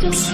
就是